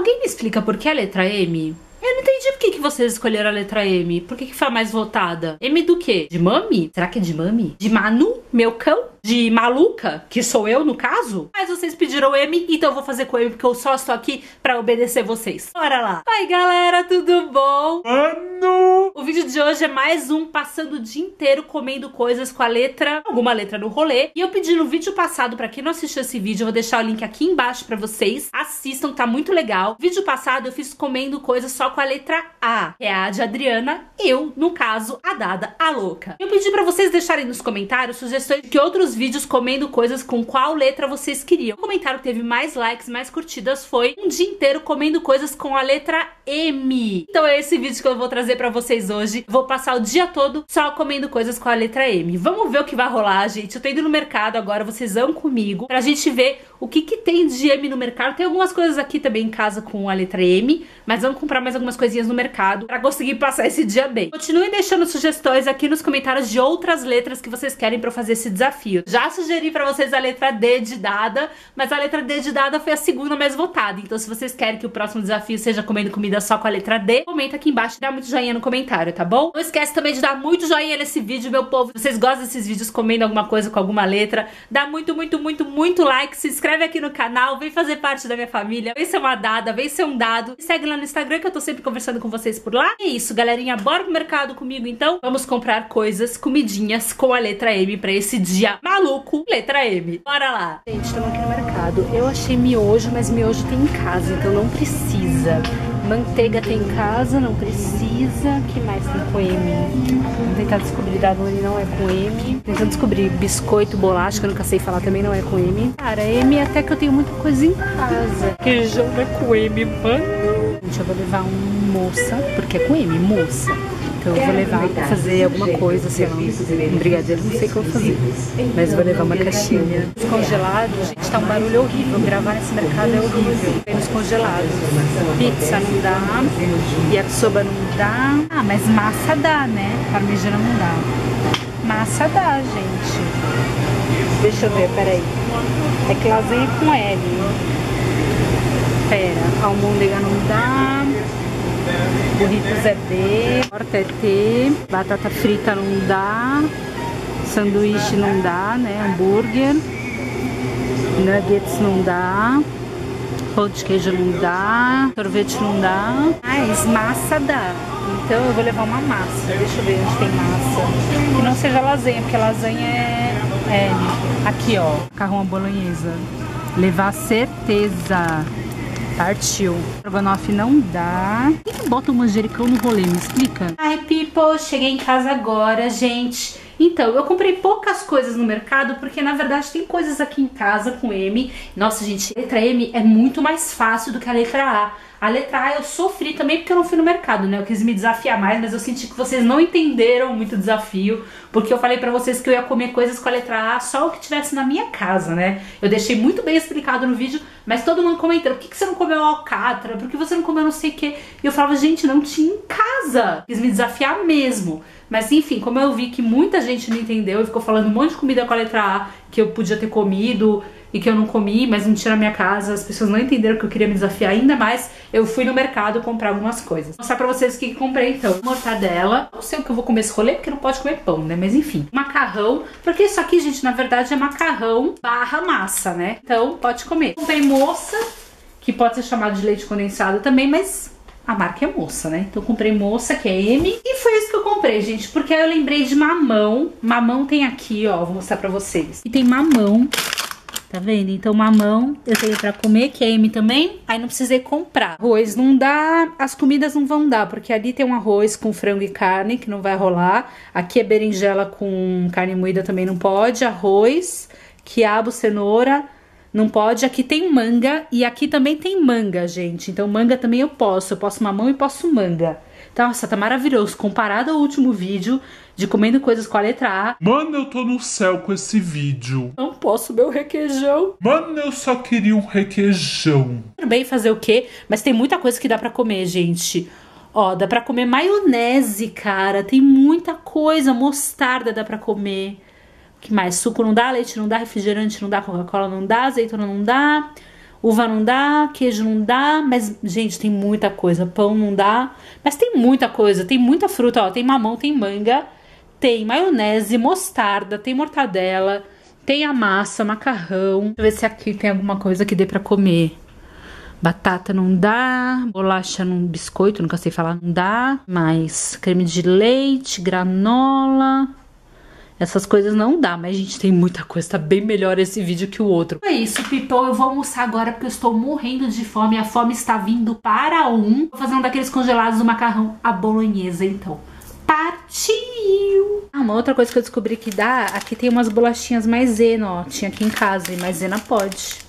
Alguém me explica por que a letra M? Eu não entendi por que, que vocês escolheram a letra M. Por que, que foi a mais votada? M do quê? De mami? Será que é de mami? De Manu? Meu cão? De maluca? Que sou eu, no caso? Mas vocês pediram M, então eu vou fazer com M, porque eu só estou aqui pra obedecer vocês. Bora lá. Oi, galera, tudo bom? Mano! O vídeo de hoje é mais um passando o dia inteiro comendo coisas com a letra, alguma letra no rolê. E eu pedi no vídeo passado, pra quem não assistiu esse vídeo, eu vou deixar o link aqui embaixo pra vocês. Assistam, tá muito legal. Vídeo passado eu fiz comendo coisas só com a letra A, que é a de Adriana, eu, no caso, a dada, a louca. Eu pedi pra vocês deixarem nos comentários sugestões de que outros vídeos comendo coisas com qual letra vocês queriam. O comentário que teve mais likes, mais curtidas foi um dia inteiro comendo coisas com a letra M. Então é esse vídeo que eu vou trazer pra vocês hoje. Vou passar o dia todo só comendo coisas com a letra M. Vamos ver o que vai rolar, gente. Eu tô indo no mercado agora, vocês vão comigo pra gente ver o que que tem de M no mercado. Tem algumas coisas aqui também em casa com a letra M, mas vamos comprar mais algumas coisinhas no mercado pra conseguir passar esse dia bem. Continuem deixando sugestões aqui nos comentários de outras letras que vocês querem pra eu fazer esse desafio. Já sugeri pra vocês a letra D de dada, mas a letra D de dada foi a segunda mais votada. Então se vocês querem que o próximo desafio seja comendo comida só com a letra D, comenta aqui embaixo e dá muito joinha no comentário, tá bom? Não esquece também de dar muito joinha nesse vídeo, meu povo. Se vocês gostam desses vídeos comendo alguma coisa com alguma letra, dá muito, muito, muito, muito like, se inscreve aqui no canal, vem fazer parte da minha família, vem ser uma dada, vem ser um dado. Me segue lá no Instagram que eu tô sempre conversando com vocês por lá. E é isso, galerinha, bora pro mercado comigo então? Vamos comprar coisas, comidinhas com a letra M pra esse dia maluco, letra M. Bora lá! Gente, estamos aqui no mercado. Eu achei miojo, mas miojo tem em casa, então não precisa. Manteiga tem em casa, não precisa. que mais tem com M? Vamos tentar descobrir. Danone não é com M. Tentando descobrir biscoito, bolacha, que eu nunca sei falar, também não é com M. Cara, M até que eu tenho muita coisa em casa. Queijão é com M, mano. Gente, eu vou levar um moça, porque é com M, moça. Então eu vou levar pra fazer alguma coisa, sei lá, um brigadeiro, não sei o que eu vou fazer. Mas vou levar uma caixinha. Os congelados, gente, tá um barulho horrível. Gravar nesse mercado é horrível. Tem os congelados. Pizza não dá, yakisoba não dá. Ah, mas massa dá, né? Parmegiana não dá. Massa dá, gente. Deixa eu ver, peraí. É que lasanha com L. Pera, almôndega não dá. Burritos é B, torta é T, batata frita não dá, sanduíche não dá, né? Hambúrguer, nuggets não dá, pão de queijo não dá, sorvete não dá, mas massa dá. Então eu vou levar uma massa, deixa eu ver onde tem massa. Que não seja lasanha, porque lasanha é, é aqui ó, macarrão bolonhesa. Levar certeza. Partiu. Estrogonofe não dá. Por que bota o manjericão no rolê? Me explica. Ai, people, cheguei em casa agora, gente. Então, eu comprei poucas coisas no mercado, porque na verdade tem coisas aqui em casa com M. Nossa, gente, letra M é muito mais fácil do que a letra A. A letra A eu sofri também porque eu não fui no mercado, né? Eu quis me desafiar mais, mas eu senti que vocês não entenderam muito o desafio, porque eu falei pra vocês que eu ia comer coisas com a letra A só o que tivesse na minha casa, né? Eu deixei muito bem explicado no vídeo, mas todo mundo comentando, por que, que você não comeu alcatra? Por que você não comeu não sei o quê? E eu falava, gente, não tinha em casa. Quis me desafiar mesmo. Mas enfim, como eu vi que muita gente não entendeu e ficou falando um monte de comida com a letra A que eu podia ter comido e que eu não comi, mas não tinha na minha casa, as pessoas não entenderam que eu queria me desafiar ainda mais, eu fui no mercado comprar algumas coisas. Vou mostrar pra vocês o que, que comprei então. Mortadela, não sei o que eu vou comer esse rolê, porque não pode comer pão, né? Mas enfim, macarrão, porque isso aqui, gente, na verdade é macarrão barra massa, né? Então pode comer. Comprei moça, que pode ser chamado de leite condensado também, mas a marca é moça, né? Então comprei moça, que é M. E foi comprei, gente, porque aí eu lembrei de mamão. Mamão tem aqui, ó, vou mostrar pra vocês. E tem mamão Tá vendo? Então mamão eu tenho pra comer, que é também. Aí não precisei comprar. Arroz não dá, as comidas não vão dar, porque ali tem um arroz com frango e carne, que não vai rolar. Aqui é berinjela com carne moída, também não pode. Arroz, quiabo, cenoura, não pode. Aqui tem manga e aqui também tem manga, gente. Então manga também eu posso. Eu posso mamão e posso manga. Nossa, tá maravilhoso. Comparado ao último vídeo de comendo coisas com a letra A. Mano, eu tô no céu com esse vídeo. Não posso meu requeijão. Mano, eu só queria um requeijão. Tudo bem fazer o quê? Mas tem muita coisa que dá para comer, gente. Ó, dá pra comer maionese, cara. Tem muita coisa. Mostarda dá pra comer. O que mais? Suco não dá, leite não dá, refrigerante não dá, Coca-Cola não dá, azeitona não dá. Uva não dá, queijo não dá, mas, gente, tem muita coisa. Pão não dá, mas tem muita coisa. Tem muita fruta, ó. Tem mamão, tem manga, tem maionese, mostarda, tem mortadela, tem a massa, macarrão. Deixa eu ver se aqui tem alguma coisa que dê pra comer. Batata não dá, bolacha num biscoito, nunca sei falar, não dá. Mas creme de leite, granola, essas coisas não dá, mas a gente tem muita coisa, tá bem melhor esse vídeo que o outro. É isso, people, eu vou almoçar agora porque eu estou morrendo de fome, a fome está vindo para um. Vou fazer um daqueles congelados do macarrão à bolonhesa, então. Partiu! Ah, uma outra coisa que eu descobri que dá, aqui tem umas bolachinhas maisena, ó, tinha aqui em casa, e maisena pode.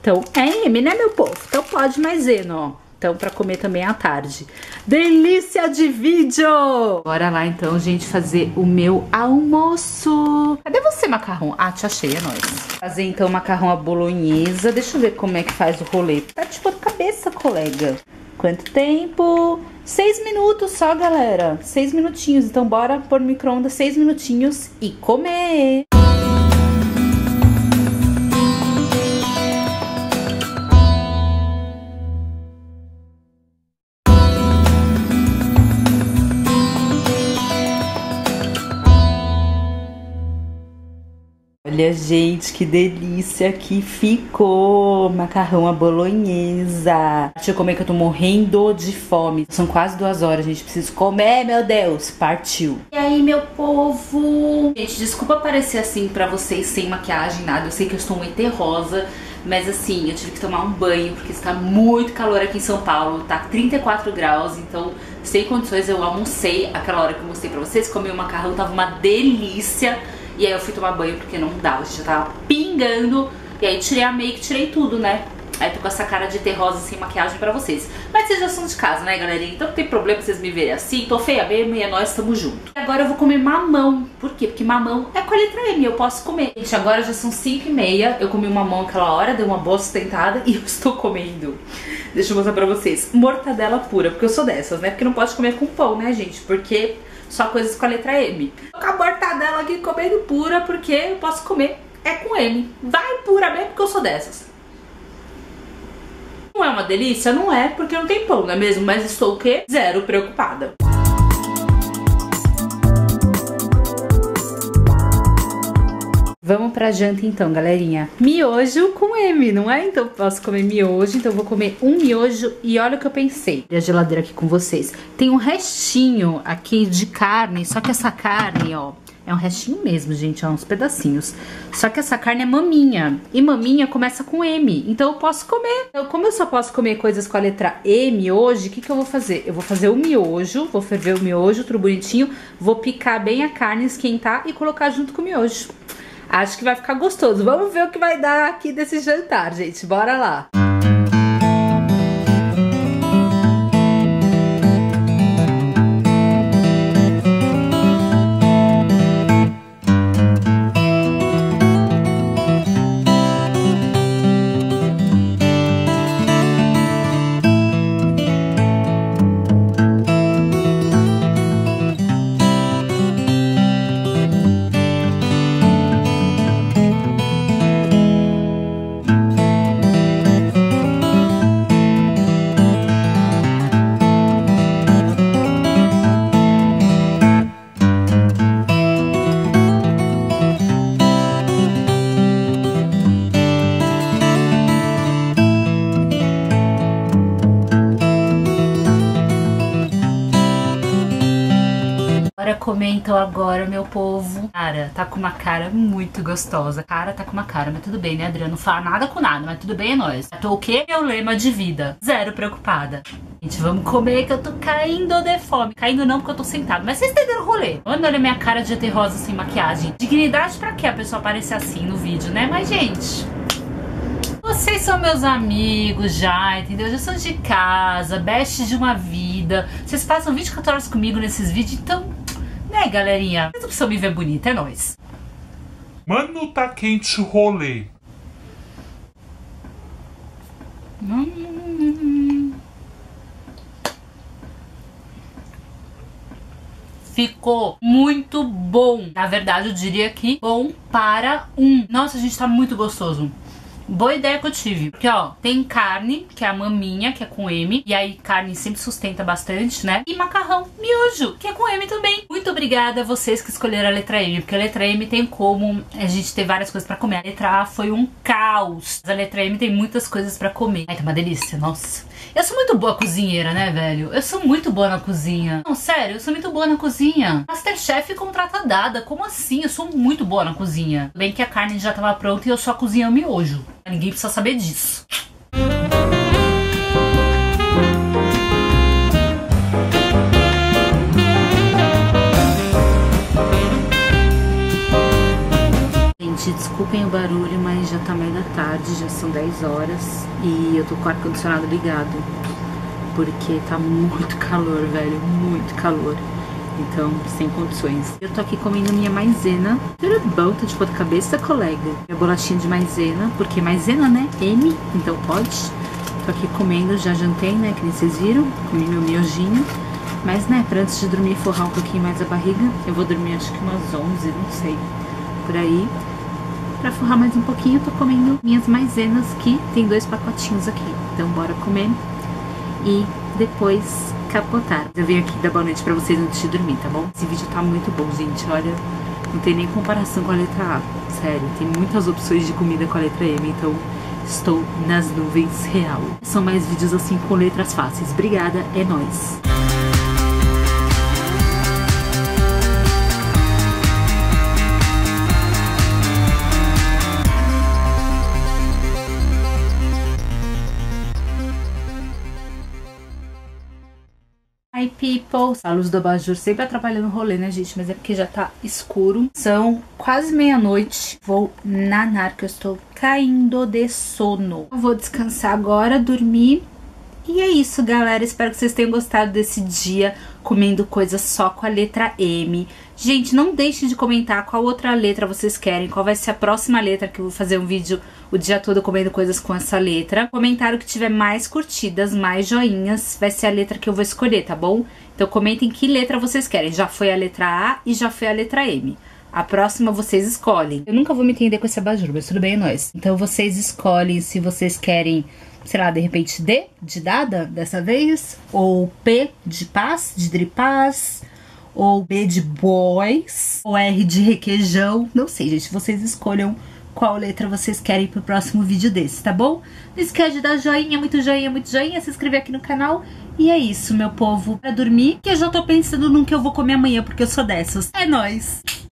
Então, é M, né, meu povo? Então pode maisena, ó. Então, para comer também à tarde. Delícia de vídeo! Bora lá, então, gente, fazer o meu almoço. Cadê você, macarrão? Ah, te achei, é nóis. Fazer, então, macarrão à bolonhesa. Deixa eu ver como é que faz o rolê. Tá de tipo cabeça, colega. Quanto tempo? Seis minutos só, galera. Seis minutinhos. Então, bora pôr no micro-ondas seis minutinhos e comer. Olha, gente, que delícia que ficou! Macarrão à bolonhesa. Deixa eu comer que eu tô morrendo de fome. São quase duas horas, gente. Preciso comer, meu Deus. Partiu. E aí, meu povo? Gente, desculpa aparecer assim pra vocês sem maquiagem, nada. Eu sei que eu estou muito rosa. Mas assim, eu tive que tomar um banho porque está muito calor aqui em São Paulo, tá 34 graus, então sem condições eu almocei aquela hora que eu mostrei pra vocês, comi o macarrão, tava uma delícia. E aí eu fui tomar banho porque não dava, já tava pingando. E aí tirei a make, tirei tudo, né? Aí tô com essa cara de terrosa sem maquiagem pra vocês. Já são de casa, né, galerinha? Então não tem problema vocês me verem assim. Tô feia mesmo e é nós estamos juntos. Agora eu vou comer mamão. Por quê? Porque mamão é com a letra M, eu posso comer. Gente, agora já são 5 e meia. Eu comi mamão aquela hora, dei uma boa sustentada e eu estou comendo. Deixa eu mostrar pra vocês. Mortadela pura, porque eu sou dessas, né? Porque não pode comer com pão, né, gente? Porque só coisas com a letra M. Tô com a mortadela aqui comendo pura porque eu posso comer é com M. Vai pura mesmo porque eu sou dessas. Não é uma delícia? Não é, porque não tem pão, não é mesmo? Mas estou o quê? Zero preocupada. Vamos pra janta então, galerinha. Miojo com M, não é? Então posso comer miojo, então vou comer um miojo e olha o que eu pensei. E a geladeira aqui com vocês. Tem um restinho aqui de carne, só que essa carne, ó, é um restinho mesmo, gente, ó, uns pedacinhos. Só que essa carne é maminha. E maminha começa com M. Então eu posso comer. Então, como eu só posso comer coisas com a letra M hoje, o que, que eu vou fazer? Eu vou fazer o miojo, vou ferver o miojo, tudo bonitinho. Vou picar bem a carne, esquentar e colocar junto com o miojo. Acho que vai ficar gostoso. Vamos ver o que vai dar aqui desse jantar, gente. Bora lá. Comer então agora, meu povo. Cara, tá com uma cara muito gostosa. Cara, tá com uma cara, mas tudo bem, né, Adriana? Não fala nada com nada, mas tudo bem, é nóis. Tô o quê? Meu lema de vida. Zero preocupada. Gente, vamos comer que eu tô caindo de fome. Caindo não porque eu tô sentado, mas vocês entenderam o rolê. Quando olha minha cara de rosa sem maquiagem. Dignidade pra que a pessoa aparecer assim no vídeo, né? Mas, gente... Vocês são meus amigos já, entendeu? Já são de casa, bestes de uma vida. Vocês passam 24 horas comigo nesses vídeos, então né, galerinha? Vocês não precisam me ver bonita, é nóis. Mano, tá quente o rolê. Hum. Ficou muito bom. Na verdade, eu diria que bom para um. Nossa, gente, tá muito gostoso. Boa ideia que eu tive. Porque, ó, tem carne, que é a maminha, que é com M. E aí, carne sempre sustenta bastante, né? E macarrão, miojo, que é com M também. Muito obrigada a vocês que escolheram a letra M. Porque a letra M tem como a gente ter várias coisas pra comer. A letra A foi um caos. A letra M tem muitas coisas pra comer. Ai, tá uma delícia, nossa. Eu sou muito boa cozinheira, né, velho? Eu sou muito boa na cozinha. Não, sério, eu sou muito boa na cozinha. Masterchef contrata dada. Como assim? Eu sou muito boa na cozinha. Bem que a carne já tava pronta e eu só cozinhei o miojo. Ninguém precisa saber disso. Gente, desculpem o barulho, mas já tá meio da tarde, já são 10 horas e eu tô com o ar-condicionado ligado. Porque tá muito calor, velho, muito calor. Então, sem condições. Eu tô aqui comendo minha maisena. Tudo bom, tô de ponta cabeça, colega. Minha bolachinha de maisena, porque maisena, né? M, então pode. Tô aqui comendo, já jantei, né? Que nem vocês viram. Comi meu miojinho. Mas, né, pra antes de dormir forrar um pouquinho mais a barriga, eu vou dormir acho que umas 11, não sei. Por aí. Pra forrar mais um pouquinho, eu tô comendo minhas maizenas, que tem dois pacotinhos aqui. Então, bora comer. E depois capotar. Eu vim aqui dar boa noite pra vocês antes de dormir, tá bom? Esse vídeo tá muito bom, gente. Olha, não tem nem comparação com a letra A. Sério, tem muitas opções de comida com a letra M, então estou nas nuvens real. São mais vídeos assim com letras fáceis. Obrigada, é nóis! Hi people! A luz do abajur sempre atrapalhando o rolê, né, gente? Mas é porque já tá escuro. São quase meia-noite. Vou nanar, que eu estou caindo de sono. Vou descansar agora, dormir. E é isso, galera. Espero que vocês tenham gostado desse dia comendo coisas só com a letra M. Gente, não deixe de comentar qual outra letra vocês querem, qual vai ser a próxima letra que eu vou fazer um vídeo o dia todo comendo coisas com essa letra. Comentário que tiver mais curtidas, mais joinhas, vai ser a letra que eu vou escolher, tá bom? Então comentem que letra vocês querem. Já foi a letra A e já foi a letra M. A próxima vocês escolhem. Eu nunca vou me entender com esse abajur, mas tudo bem, é nóis. Então vocês escolhem se vocês querem sei lá, de repente D de dada dessa vez, ou P de paz, de dripaz, ou B de boys, ou R de requeijão, não sei, gente, vocês escolham qual letra vocês querem pro próximo vídeo desse, tá bom? Não esquece de dar joinha, muito joinha, muito joinha, se inscrever aqui no canal. E é isso, meu povo, pra dormir, que eu já tô pensando no que eu vou comer amanhã, porque eu sou dessas. É nóis!